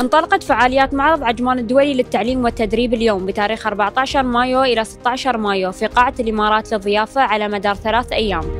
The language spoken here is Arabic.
انطلقت فعاليات معرض عجمان الدولي للتعليم والتدريب اليوم بتاريخ 14 مايو إلى 16 مايو في قاعة الإمارات للضيافة على مدار ثلاث أيام.